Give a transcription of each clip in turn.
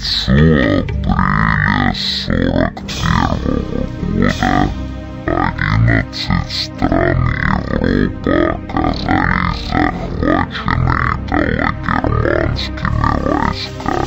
концу апреля 41 года 11 стран Европы оказались захвачены итало-германскими войсками.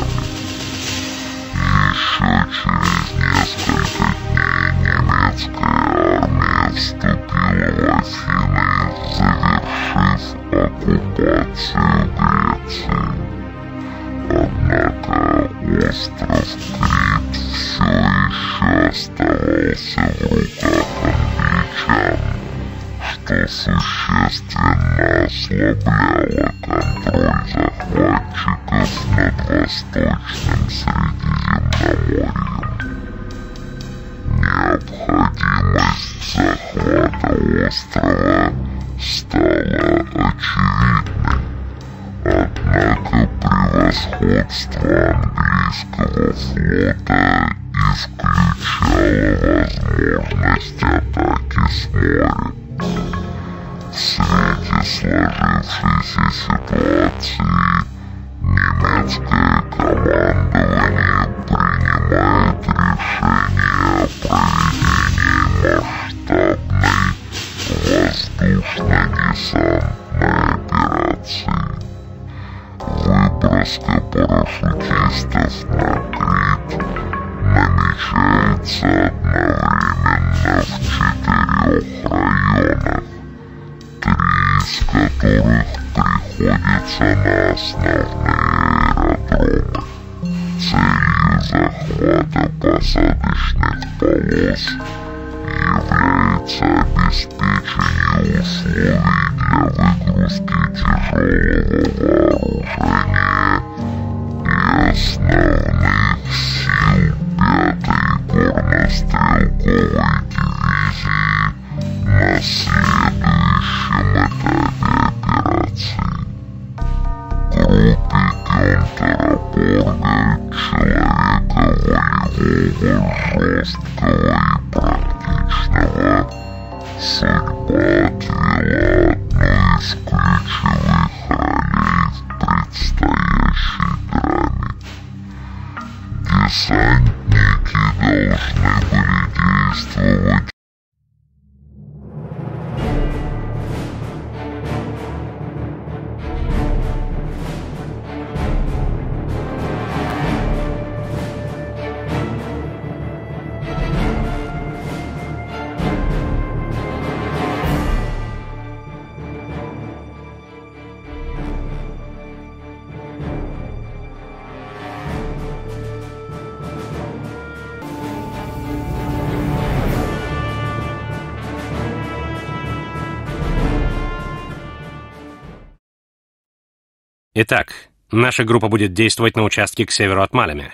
Итак, наша группа будет действовать на участке к северу от Малями.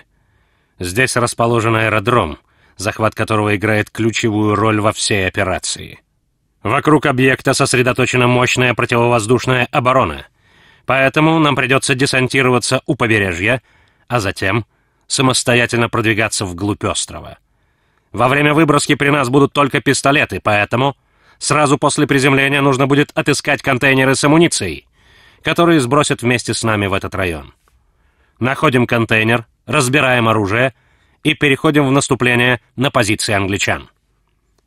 Здесь расположен аэродром, захват которого играет ключевую роль во всей операции. Вокруг объекта сосредоточена мощная противовоздушная оборона, поэтому нам придется десантироваться у побережья, а затем самостоятельно продвигаться вглубь острова. Во время выброски при нас будут только пистолеты, поэтому сразу после приземления нужно будет отыскать контейнеры с амуницией, которые сбросят вместе с нами в этот район. Находим контейнер, разбираем оружие и переходим в наступление на позиции англичан.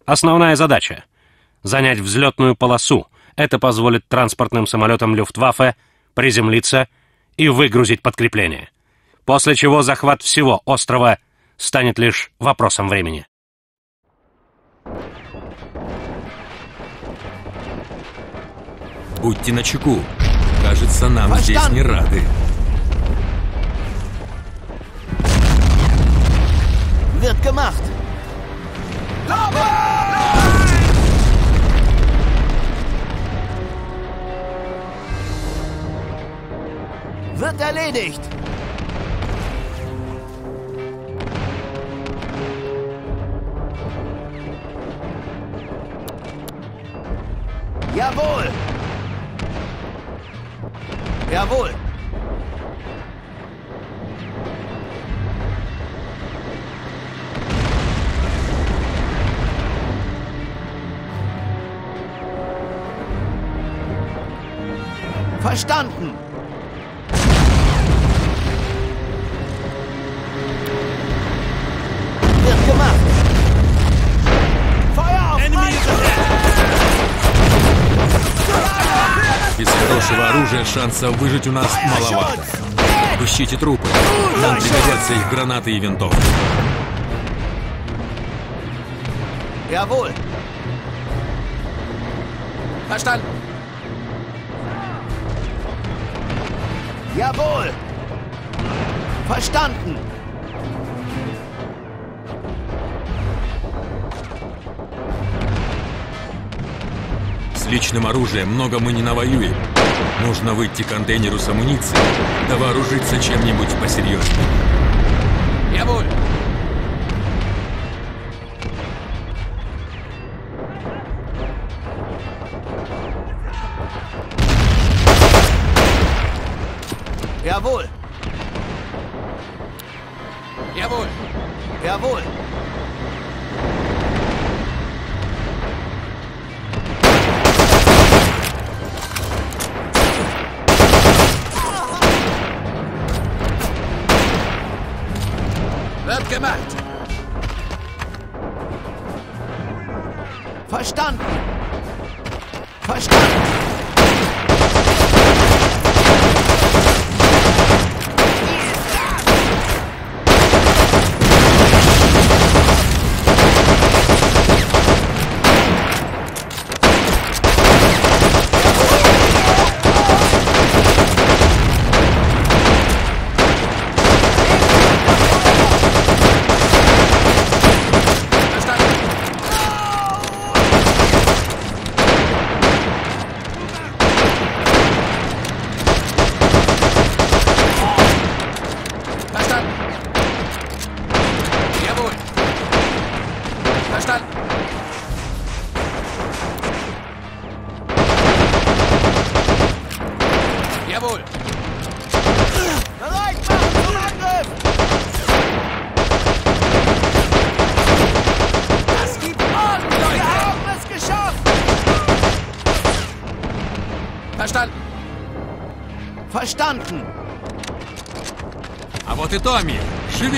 Основная задача — занять взлетную полосу. Это позволит транспортным самолетам Люфтваффе приземлиться и выгрузить подкрепление. После чего захват всего острова станет лишь вопросом времени. Будьте начеку. Кажется, нам здесь не рады. Wird gemacht! Wird erledigt! Jawohl! Jawohl. Verstanden. Wird gemacht. Feuer auf Enemy вашего оружия шансов выжить у нас маловато. Ищите трупы. Нам пригодятся их гранаты и винтовки. Jawohl. Verstanden. Jawohl. Verstanden. Личным оружием много мы не навоюем. Нужно выйти к контейнеру с амуницией, да вооружиться чем-нибудь посерьезнее. Jawohl. Jawohl.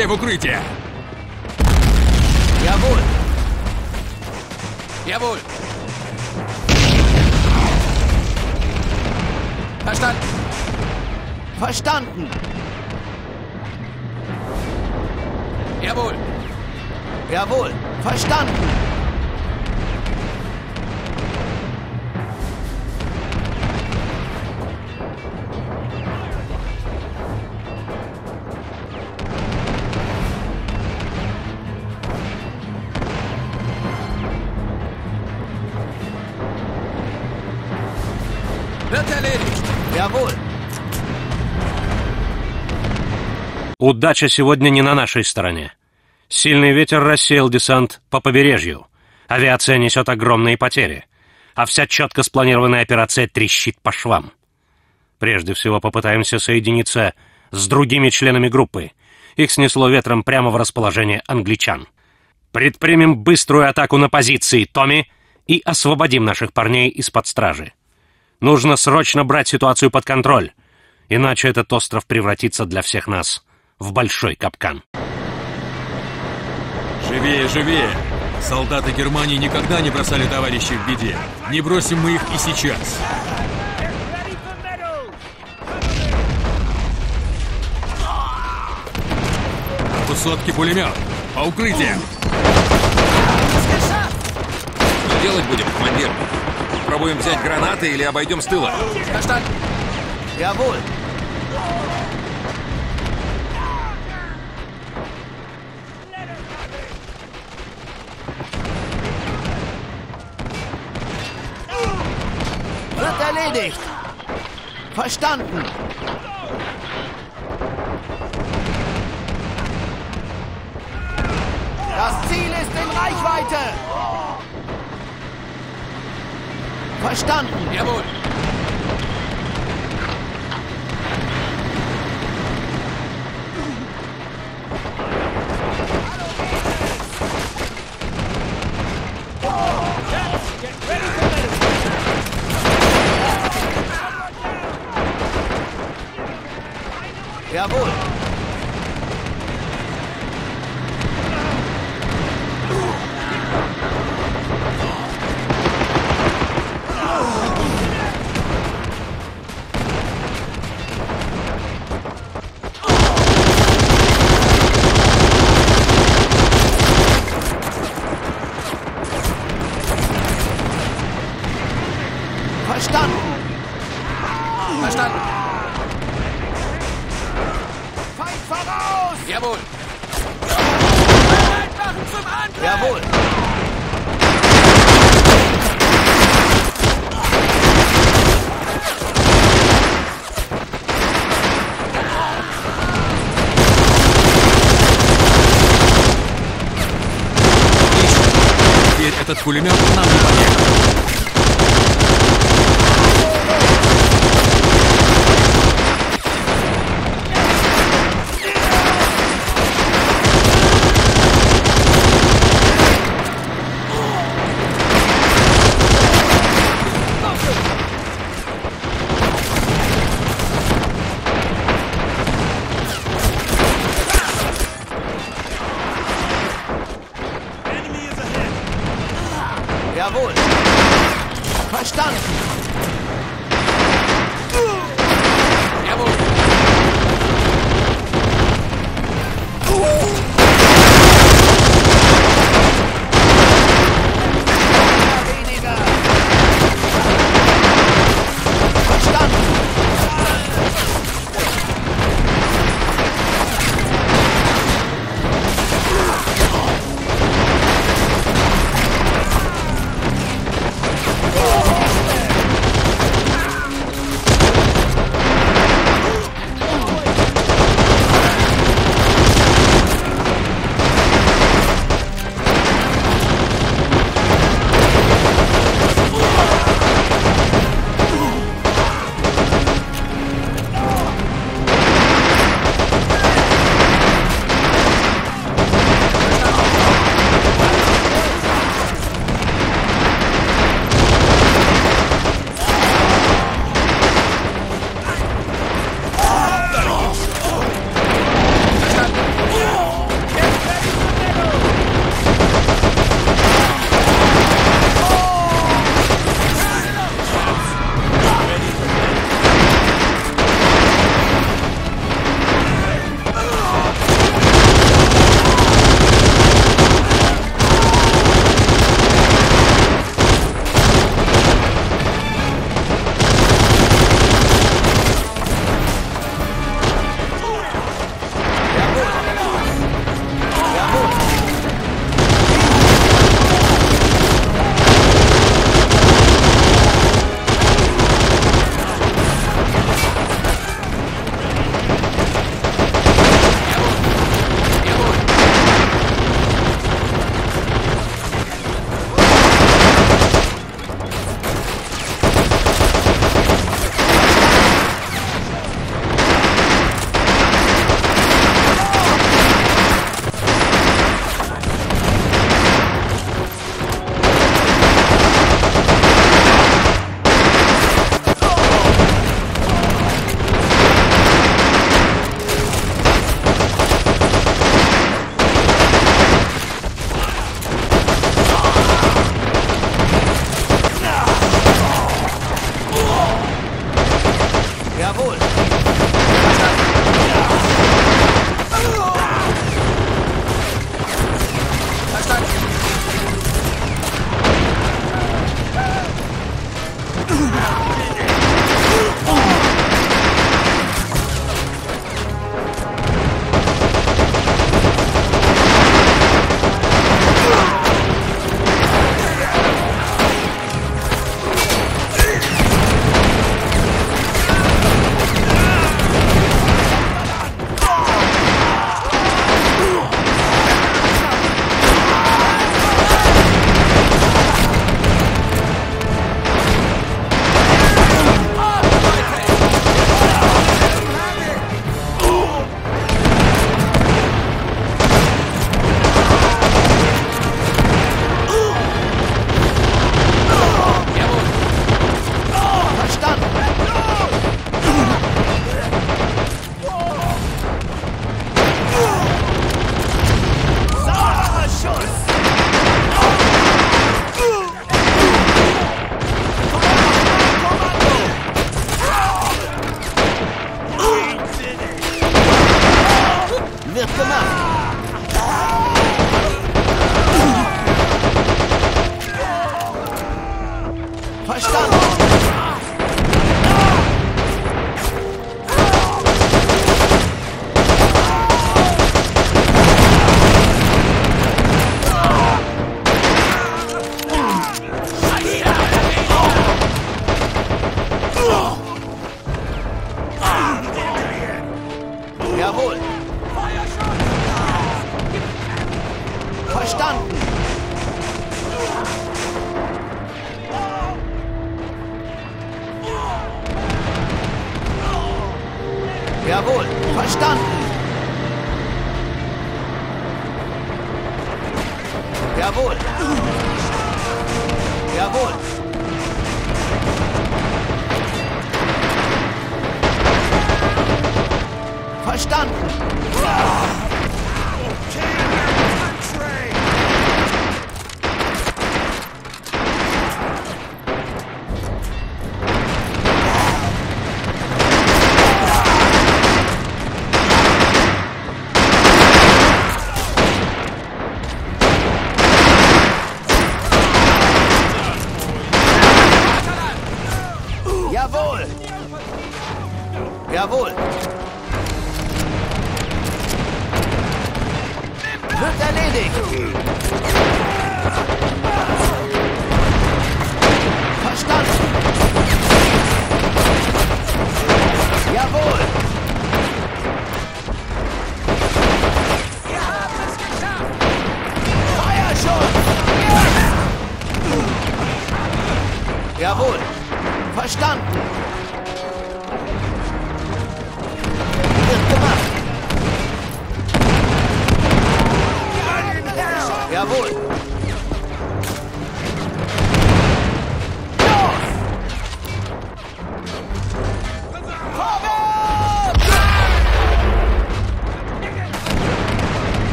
Живее в укрытие! Удача сегодня не на нашей стороне. Сильный ветер рассеял десант по побережью. Авиация несет огромные потери, а вся четко спланированная операция трещит по швам. Прежде всего попытаемся соединиться с другими членами группы. Их снесло ветром прямо в расположение англичан. Предпримем быструю атаку на позиции Томми и освободим наших парней из-под стражи. Нужно срочно брать ситуацию под контроль, иначе этот остров превратится для всех нас в большой капкан. Живее, живее! Солдаты Германии никогда не бросали товарищей в беде. Не бросим мы их и сейчас. У сотки пулемет. По укрытиям. Что делать будем, командир? Пробуем взять гранаты или обойдем с тыла? Verstanden. Jawohl. Wird erledigt. Verstanden. Das Ziel ist in Reichweite. Verstanden. Jawohl. Jawohl. Этот пулемет нам не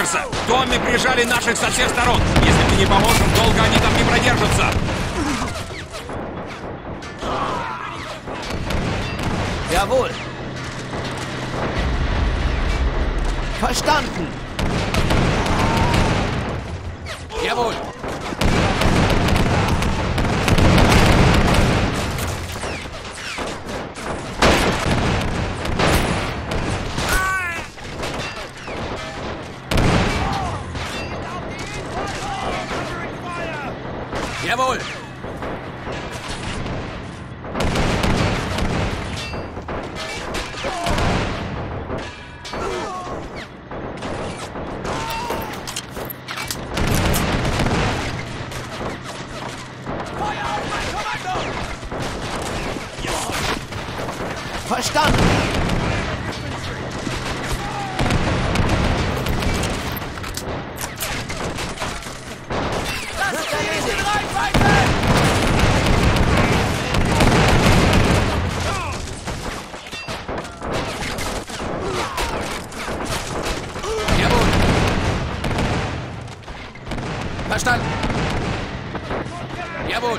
Райкерса! Томми прижали наших со всех сторон! Если мы не поможем, долго они там не продержатся! Jawohl! Verstanden. Jawohl.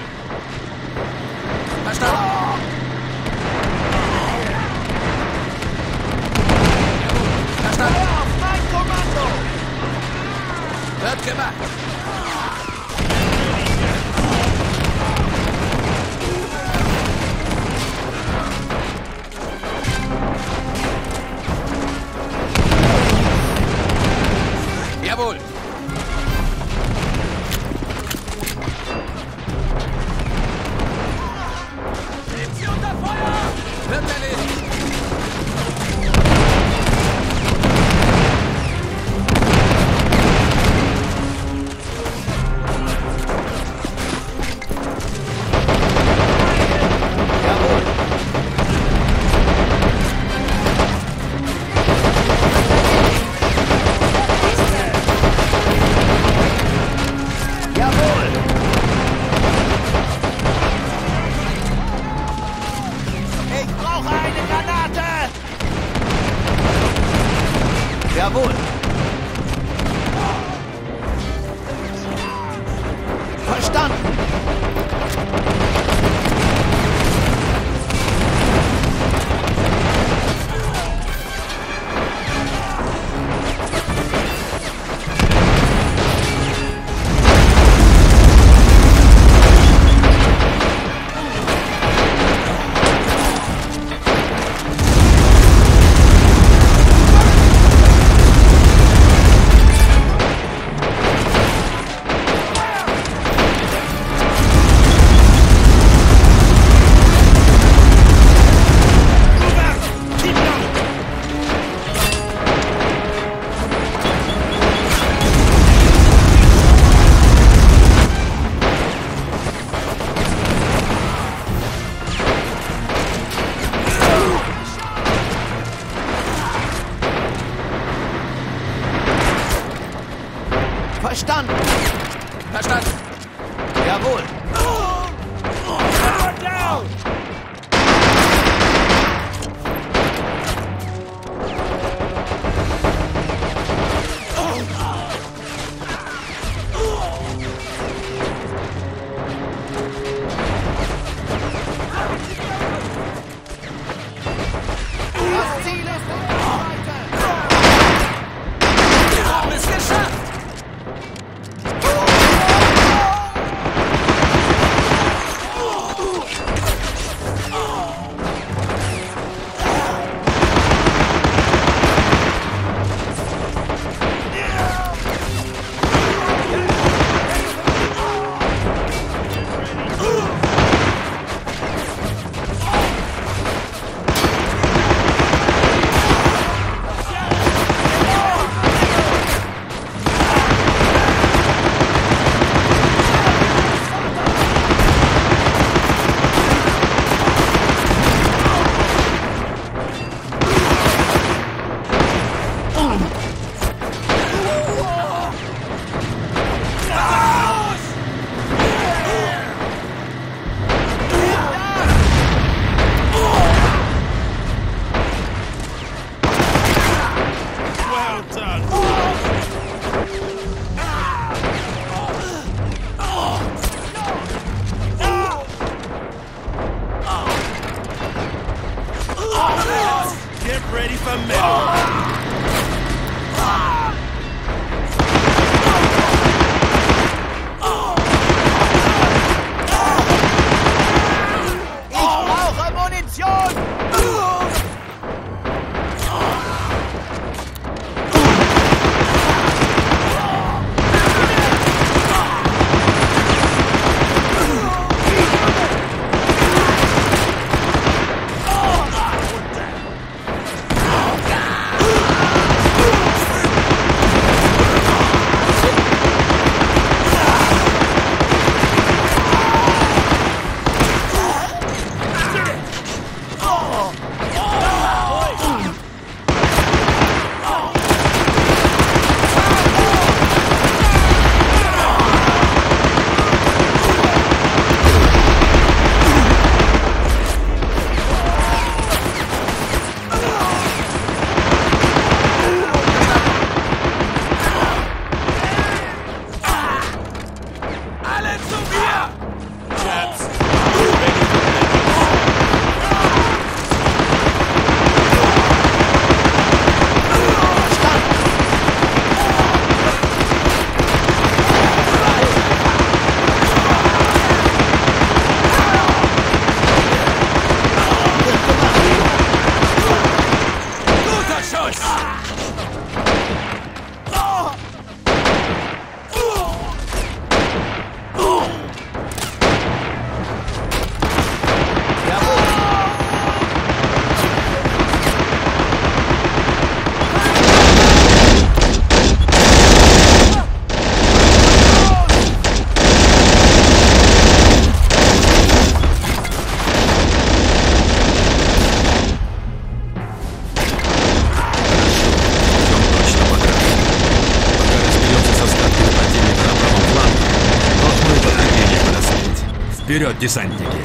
Десантники!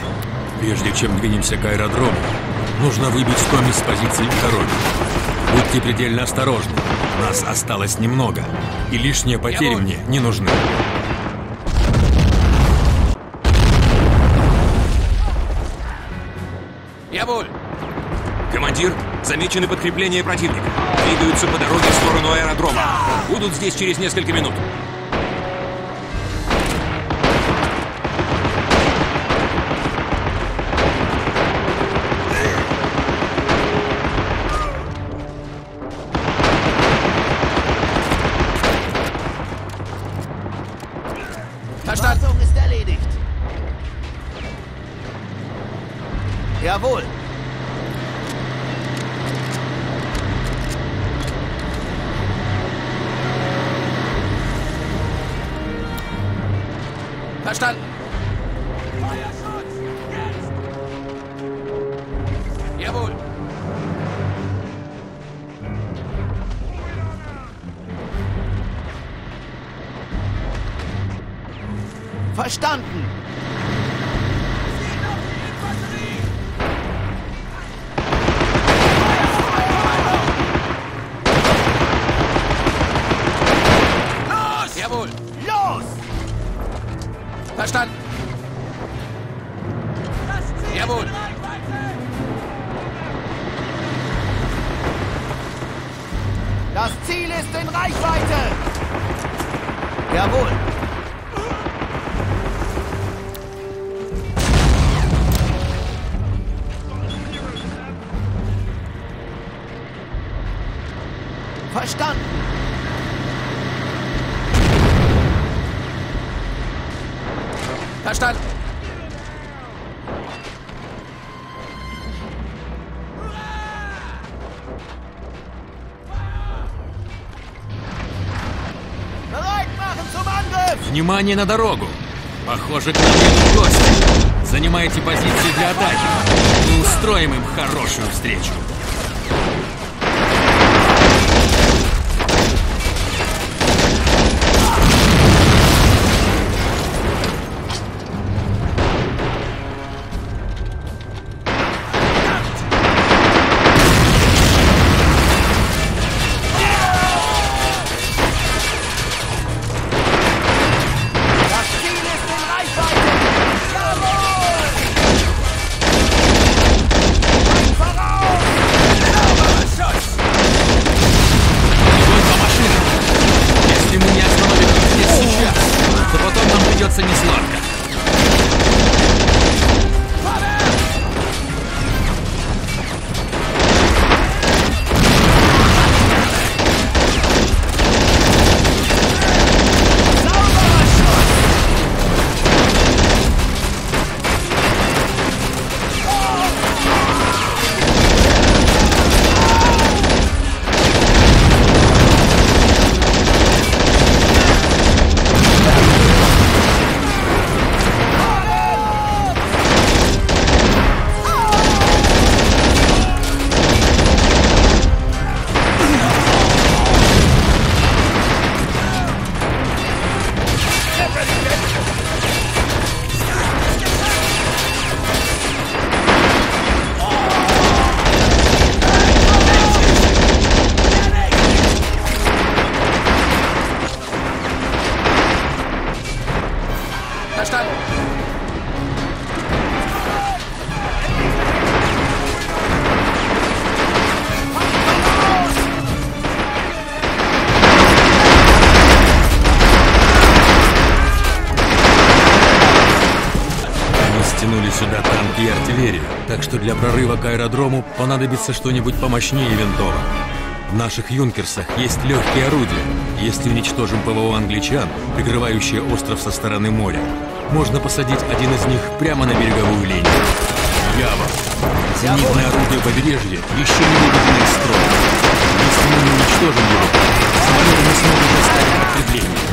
Прежде чем двинемся к аэродрому, нужно выбить Томи с позиции дороги. Будьте предельно осторожны. Нас осталось немного, и лишние потери Jawohl. мне не нужны. Jawohl! Командир, замечены подкрепления противника. Двигаются по дороге в сторону аэродрома. Будут здесь через несколько минут. Внимание на дорогу! Похоже, к нам идут гости. Занимайте позиции для атаки. Мы устроим им хорошую встречу. Понадобится что-нибудь помощнее винтовок. В наших юнкерсах есть легкие орудия. Если уничтожим ПВО англичан, прикрывающие остров со стороны моря, можно посадить один из них прямо на береговую линию. Ява. Зенитное орудие побережья еще не выведено из строя. Если мы не уничтожим его, самолеты не смогут доставить подкрепление.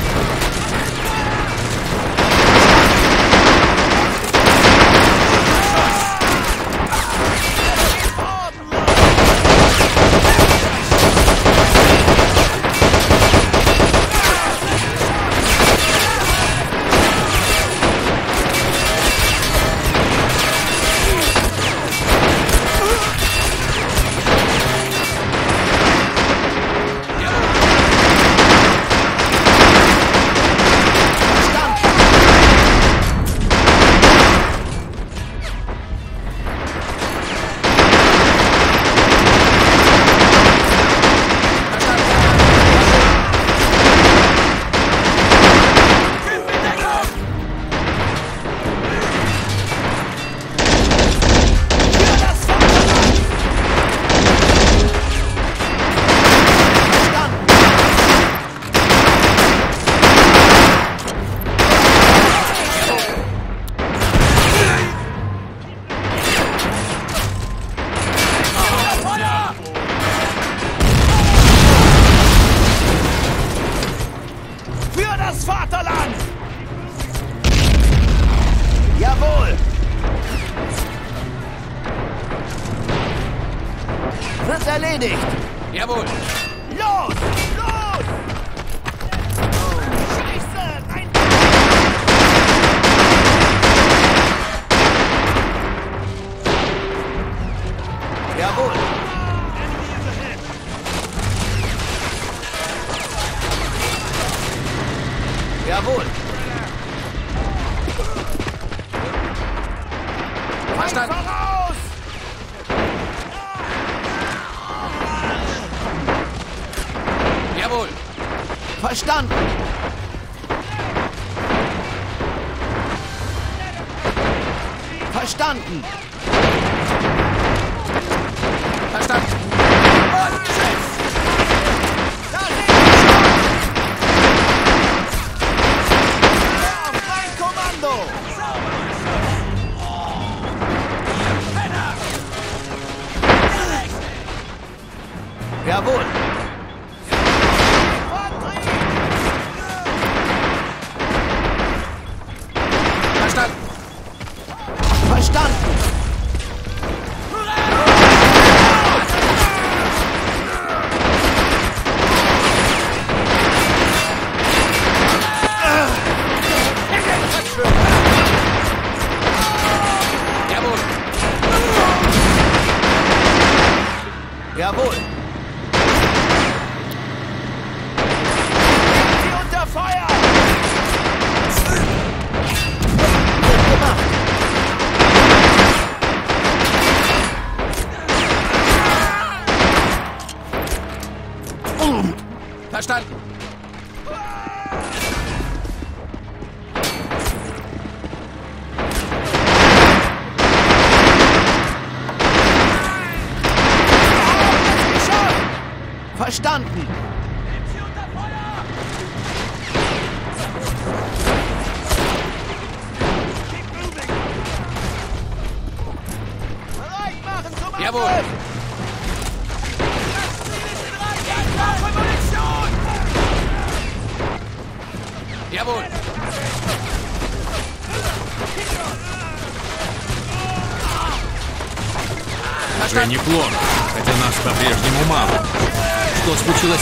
estar.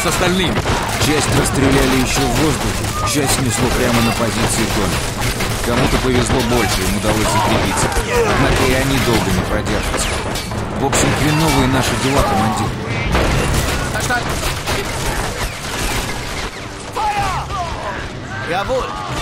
С остальными? Часть расстреляли еще в воздухе, часть снесло прямо на позиции Тони. Кому-то повезло больше, им удалось закрепиться. Однако и они долго не продержатся. В общем, хреновые наши дела, командир. Feuer! Jawohl!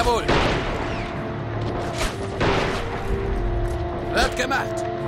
Jawohl. Wird gemacht.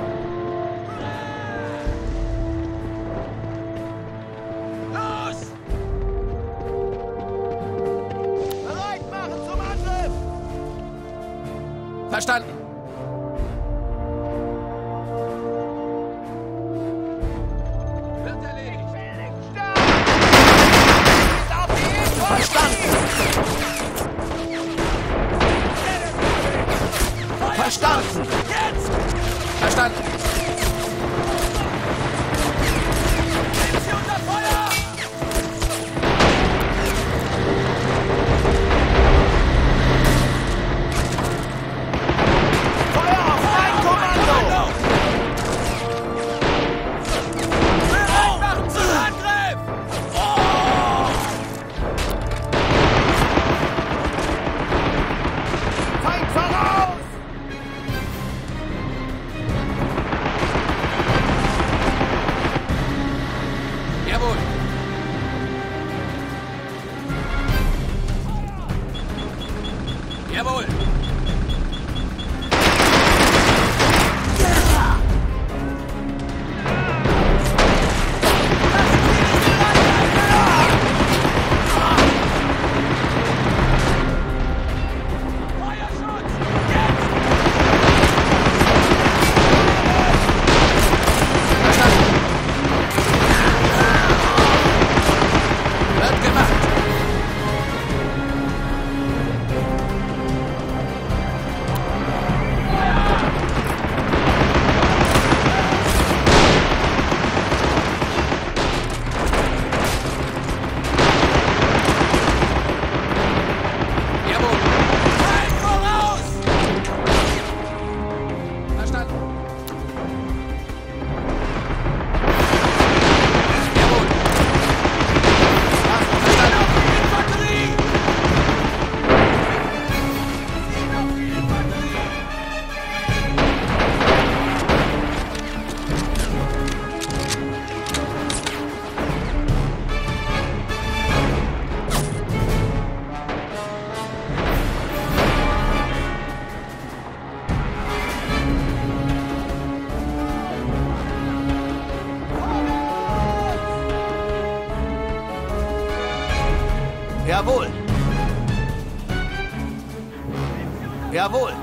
Jawohl!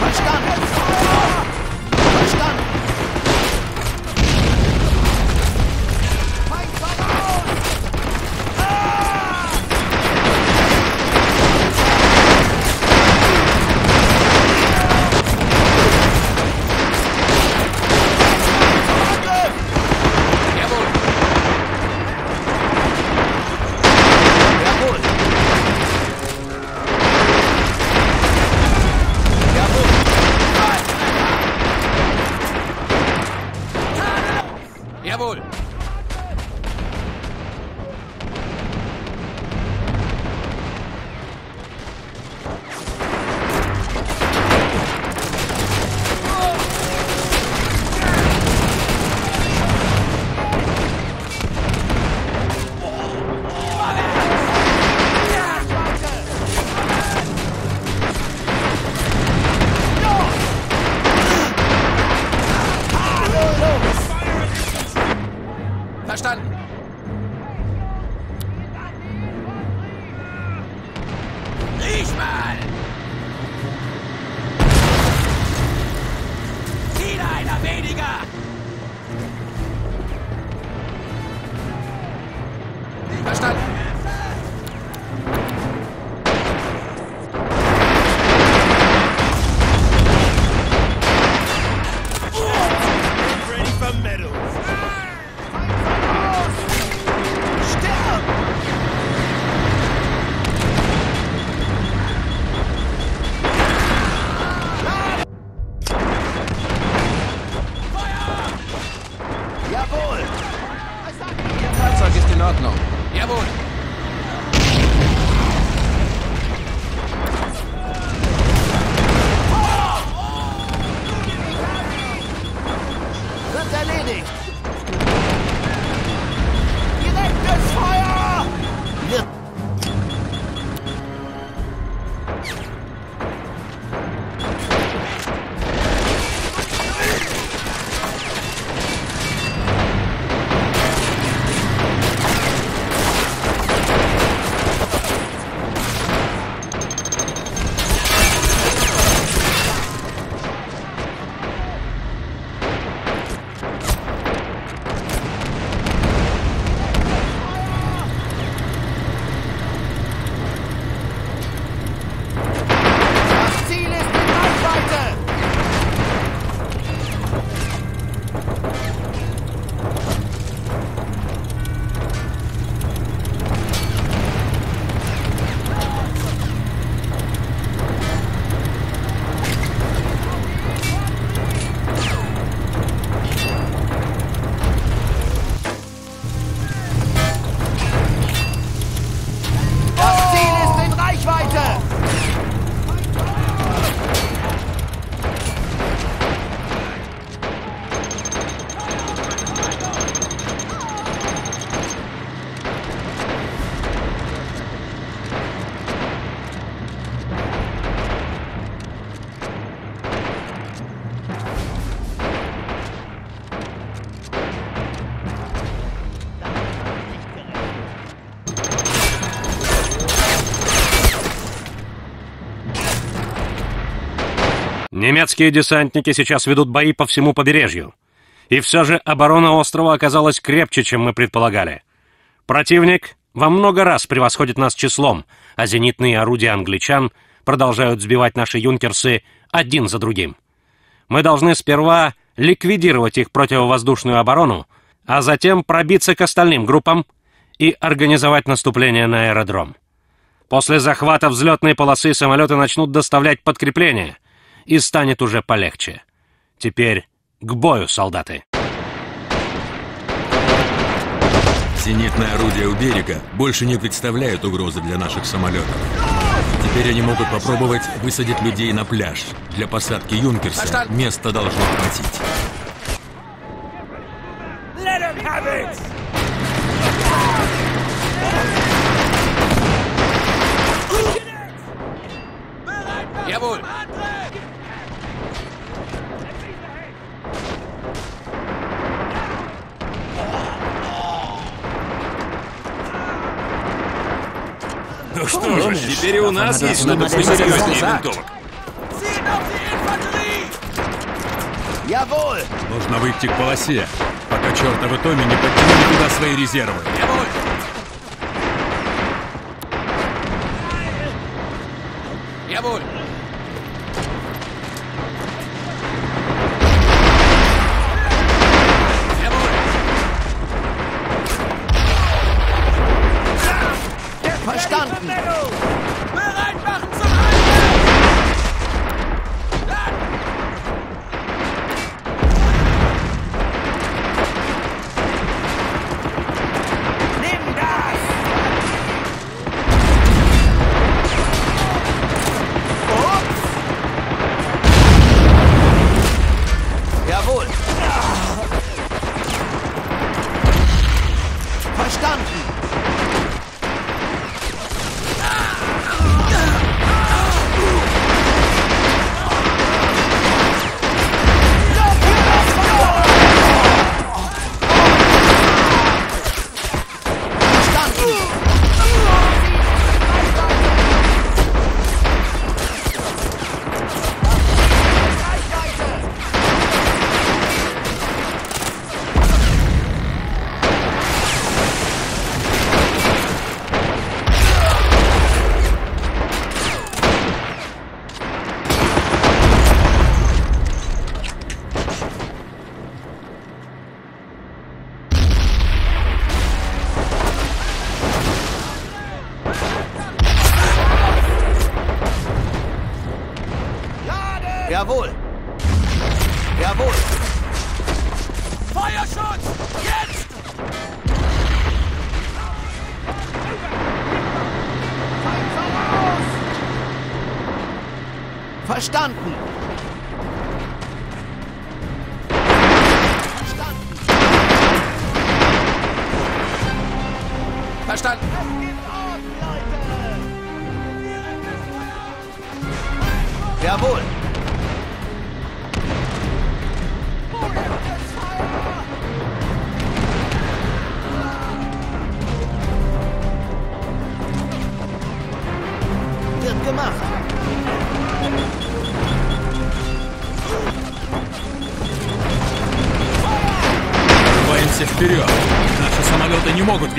Verstanden! Немецкие десантники сейчас ведут бои по всему побережью. И все же оборона острова оказалась крепче, чем мы предполагали. Противник во много раз превосходит нас числом, а зенитные орудия англичан продолжают сбивать наши юнкерсы один за другим. Мы должны сперва ликвидировать их противовоздушную оборону, а затем пробиться к остальным группам и организовать наступление на аэродром. После захвата взлетной полосы самолеты начнут доставлять подкрепление, и станет уже полегче. Теперь к бою, солдаты! Зенитные орудия у берега больше не представляют угрозы для наших самолетов. Теперь они могут попробовать высадить людей на пляж. Для посадки Юнкерса место должно хватить. Jawohl! Ну что же, Теперь и у нас есть что-то посерьезнее винтовок. Нужно выйти к полосе, пока чертовы Томми не подтянули туда свои резервы. Jawohl! Jawohl!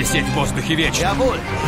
Висеть в воздухе вечно. Jawohl! Feuer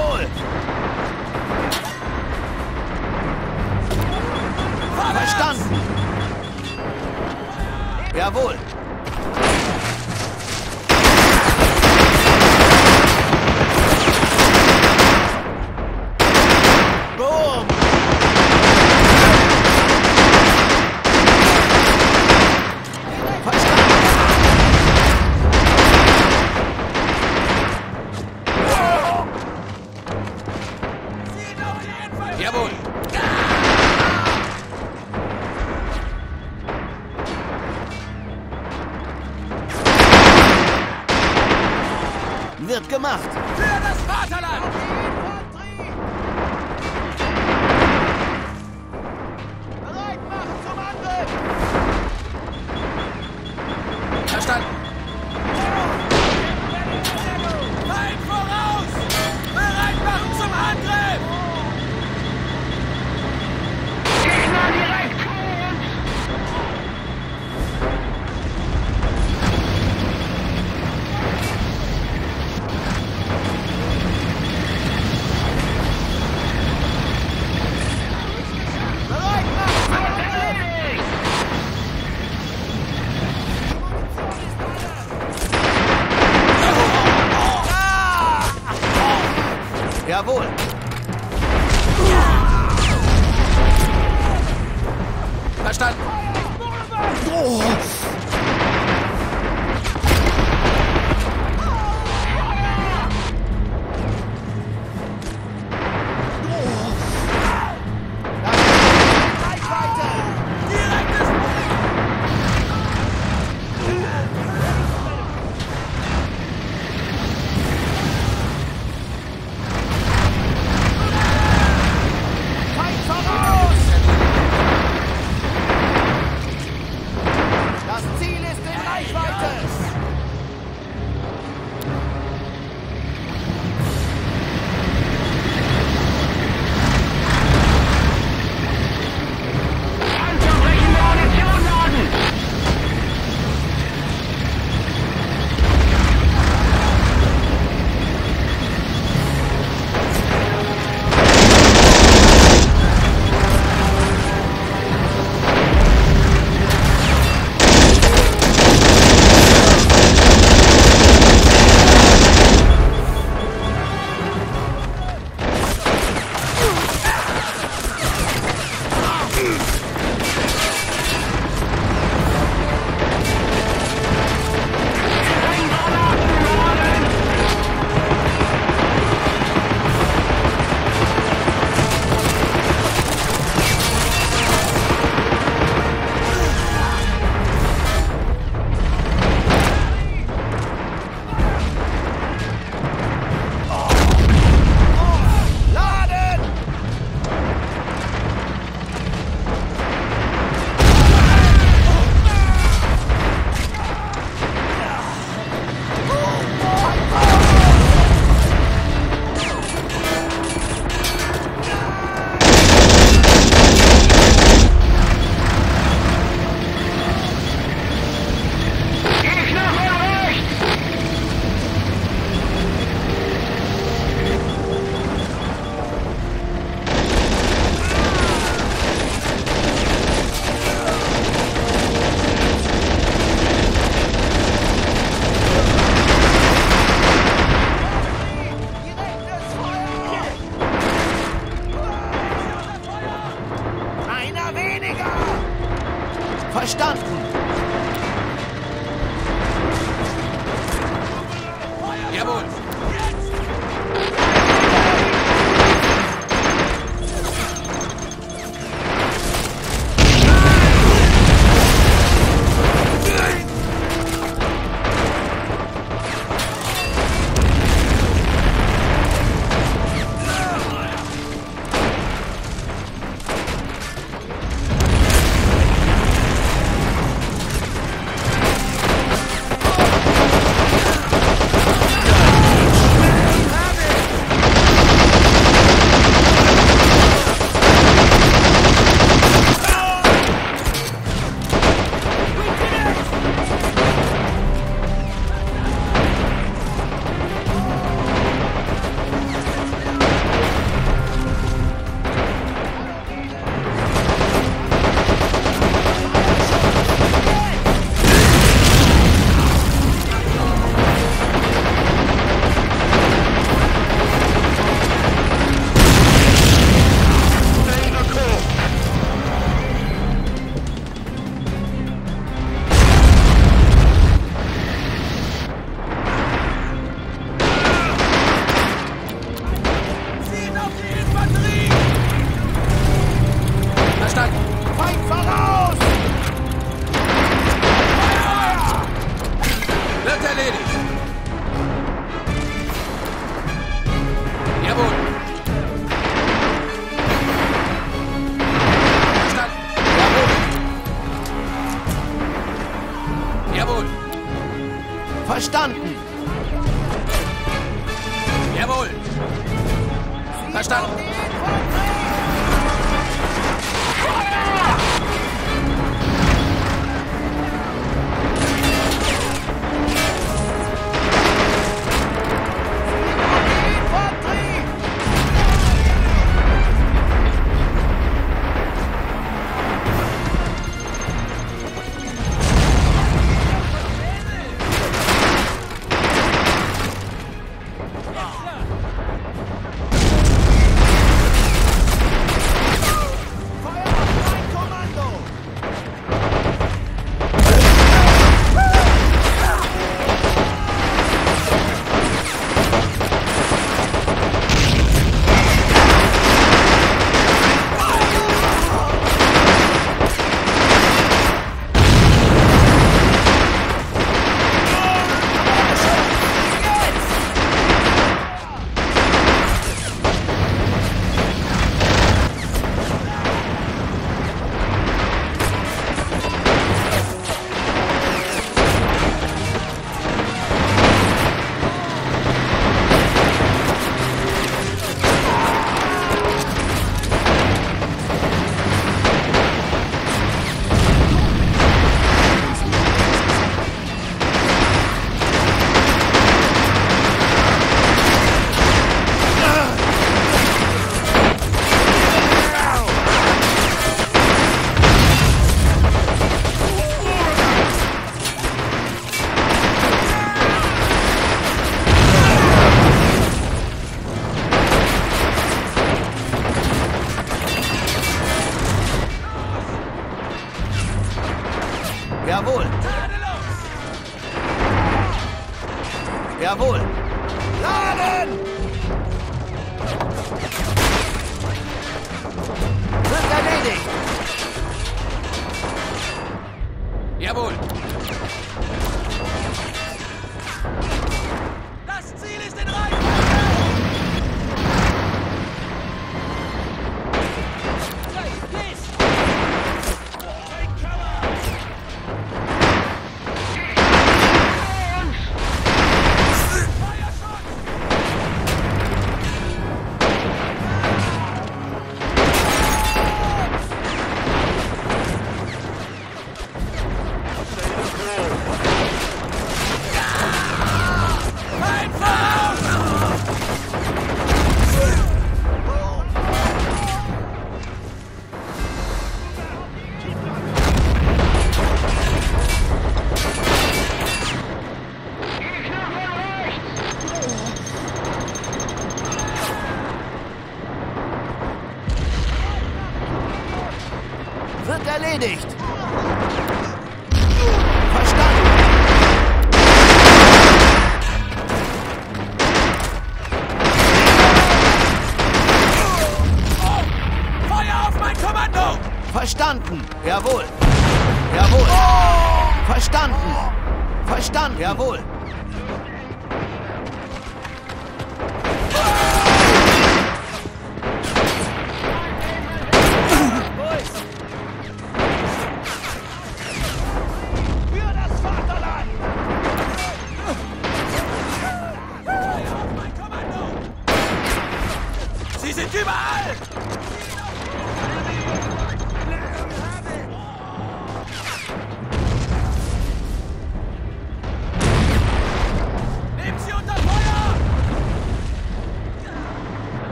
on!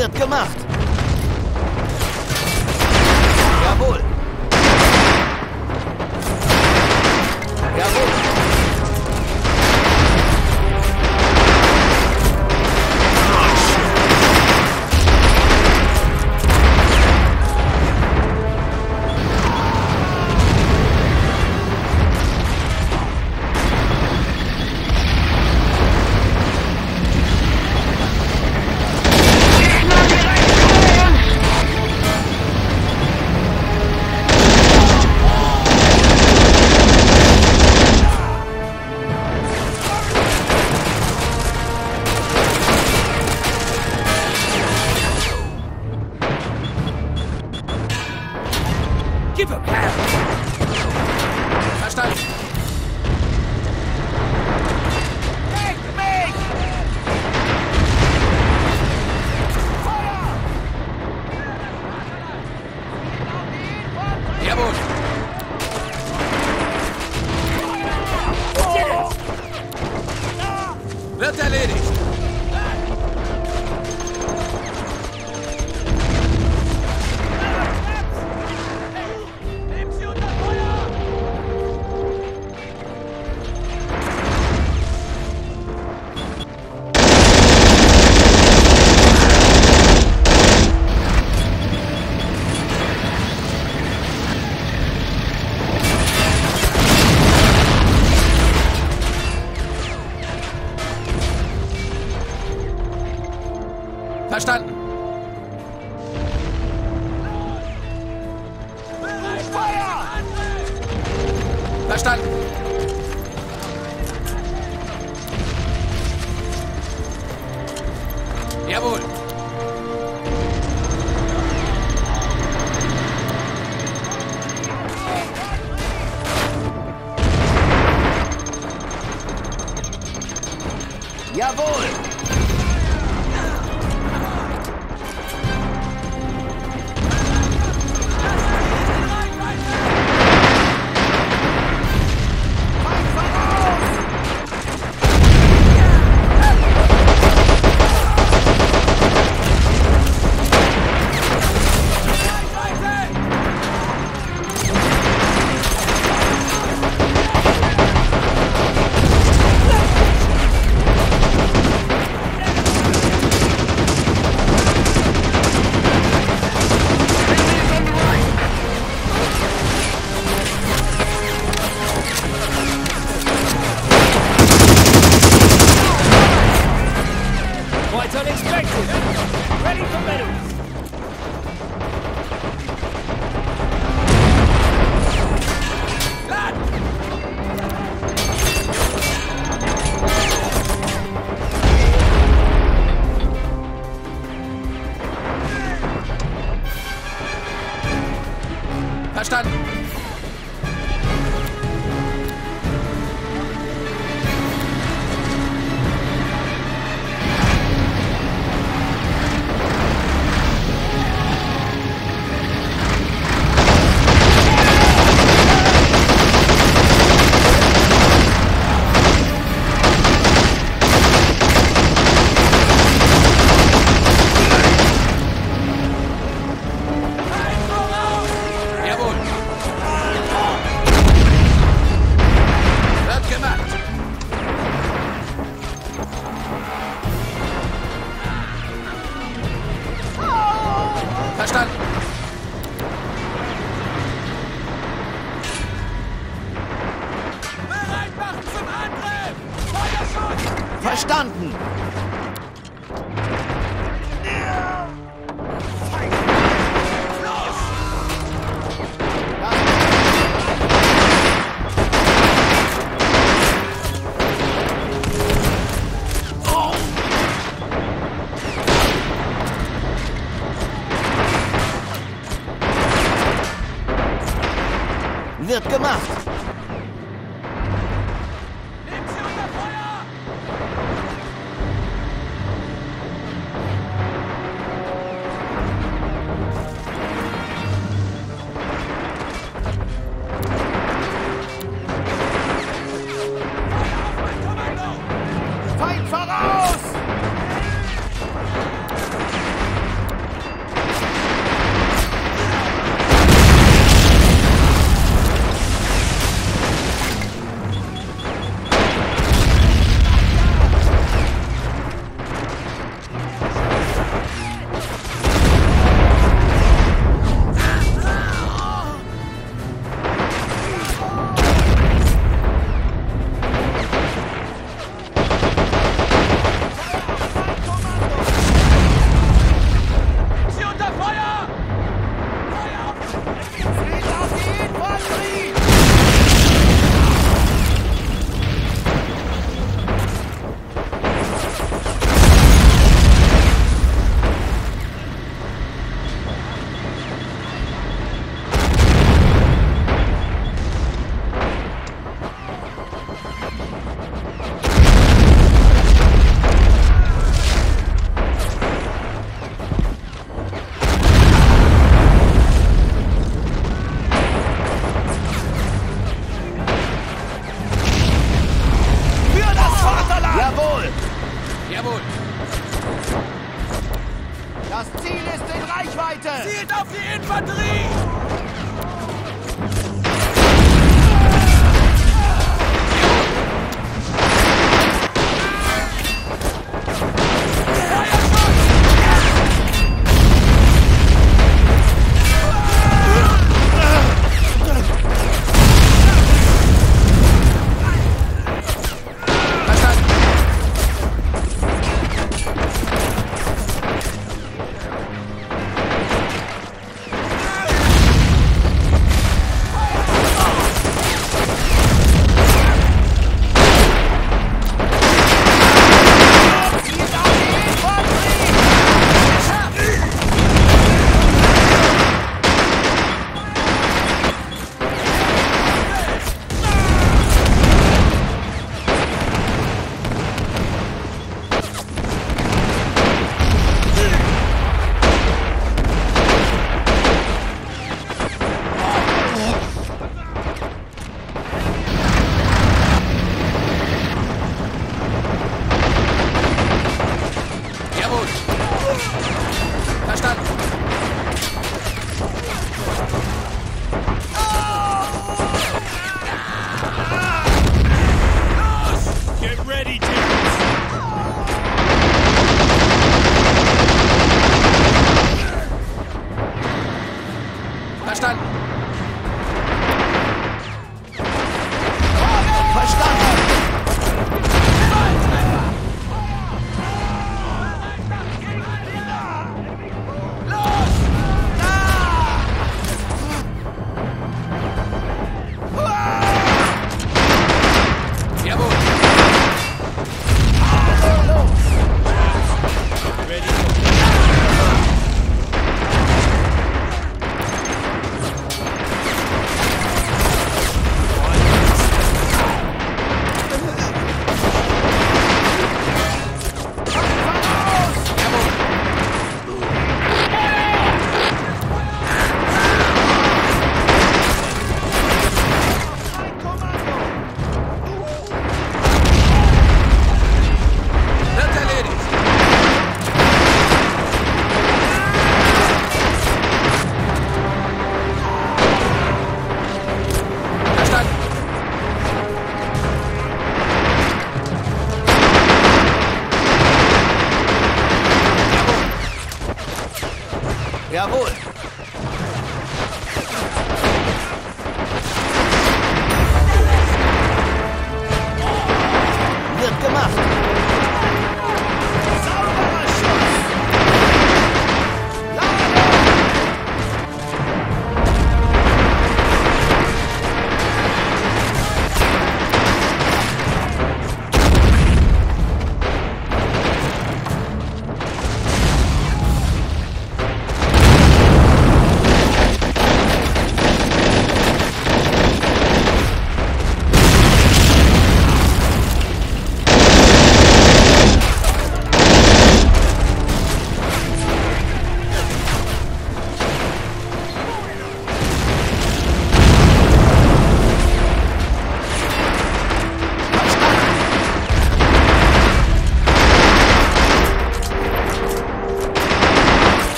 Wird gemacht.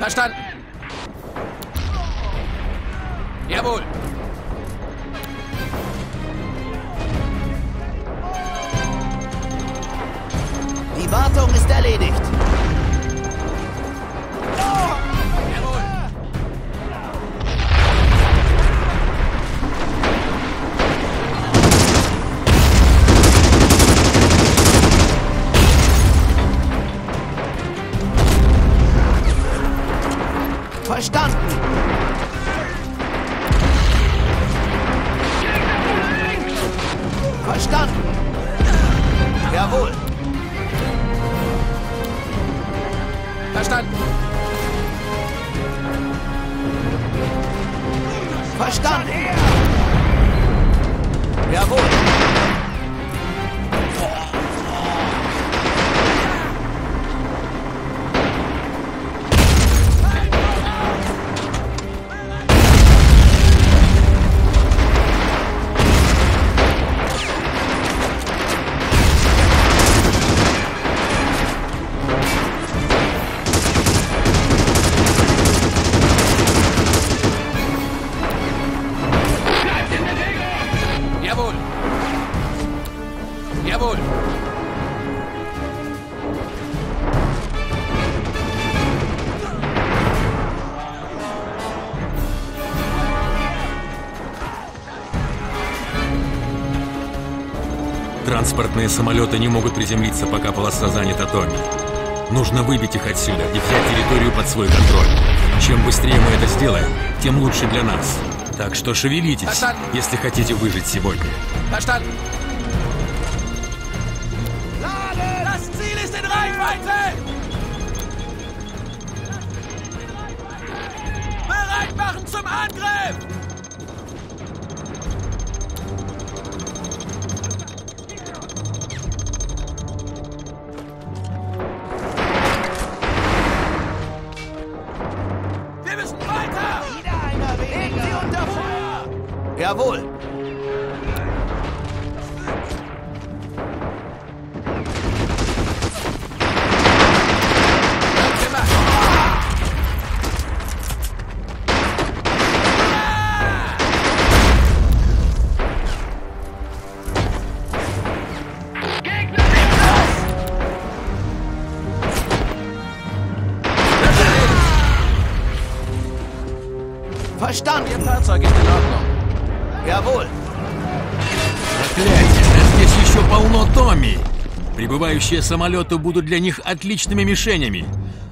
Verstanden. Jawohl. Die Wartung ist erledigt. Транспортные самолеты не могут приземлиться, пока полоса занята Томми. Нужно выбить их отсюда и взять территорию под свой контроль. Чем быстрее мы это сделаем, тем лучше для нас. Так что шевелитесь, если хотите выжить сегодня. Verstanden. Ihr Fahrzeug ist in Ordnung. Jawohl. Проклятие, здесь еще полно Томми! Прибывающие самолеты будут для них отличными мишенями.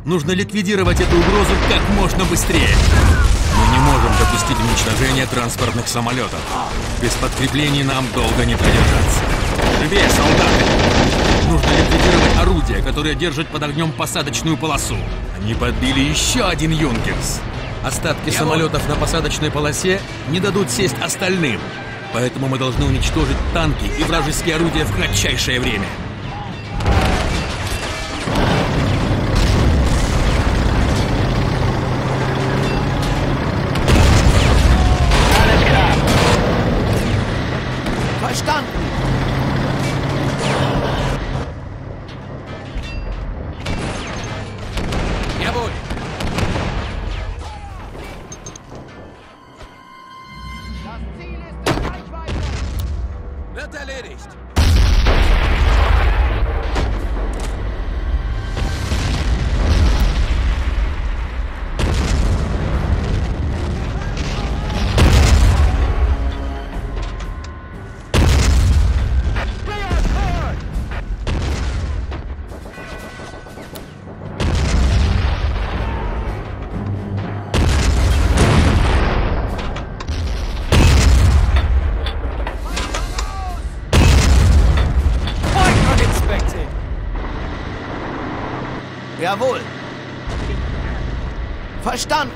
Нужно ликвидировать эту угрозу как можно быстрее. Мы не можем допустить уничтожения транспортных самолетов. Без подкреплений нам долго не продержаться. Живее, солдаты! Нужно ликвидировать орудия, которые держат под огнем посадочную полосу. Они подбили еще один Юнкерс. Остатки самолетов на посадочной полосе не дадут сесть остальным. Поэтому мы должны уничтожить танки и вражеские орудия в кратчайшее время. Verstanden. Jawohl. Jawohl. Verstanden.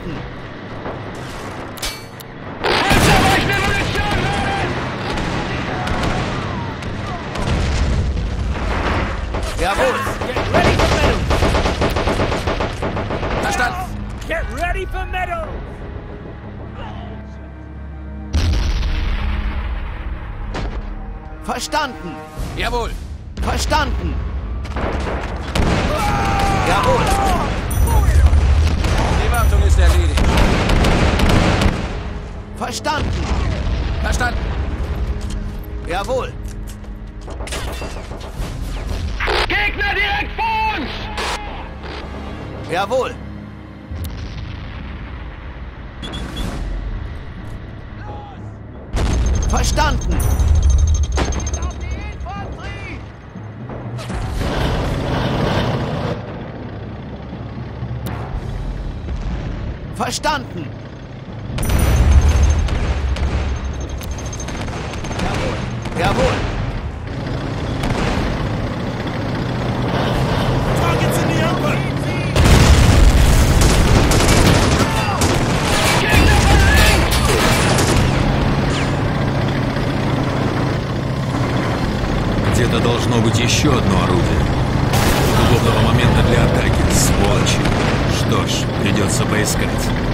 Jawohl. Targets in the open! Где-то должно быть еще одно орудие. Удобного момента для атаки, сволочи. Что ж, придется поискать.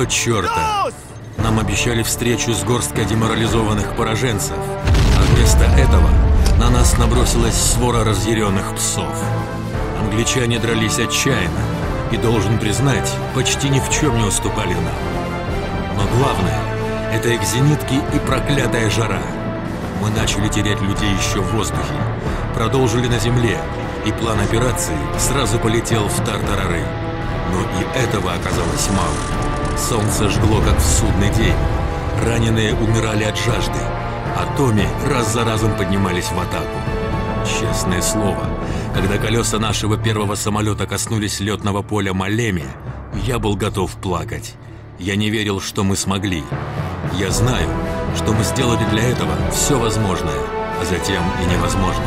Какого черта? Нам обещали встречу с горсткой деморализованных пораженцев. А вместо этого на нас набросилась свора разъяренных псов. Англичане дрались отчаянно и, должен признать, почти ни в чем не уступали нам. Но главное — это их зенитки и проклятая жара. Мы начали терять людей еще в воздухе, продолжили на земле, и план операции сразу полетел в тартарары. Но и этого оказалось мало. Солнце жгло, как в судный день. Раненые умирали от жажды, а Томи раз за разом поднимались в атаку. Честное слово, когда колеса нашего первого самолета коснулись летного поля Малеми, я был готов плакать. Я не верил, что мы смогли. Я знаю, что мы сделали для этого все возможное, а затем и невозможное.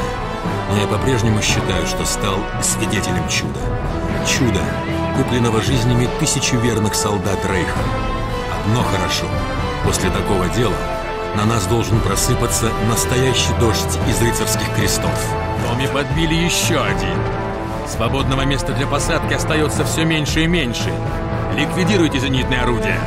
Но я по-прежнему считаю, что стал свидетелем чуда. Чуда, купленного жизнями тысячи верных солдат Рейха. Одно хорошо. После такого дела на нас должен просыпаться настоящий дождь из рыцарских крестов. Томи подбили еще один. Свободного места для посадки остается все меньше и меньше. Ликвидируйте зенитные орудия.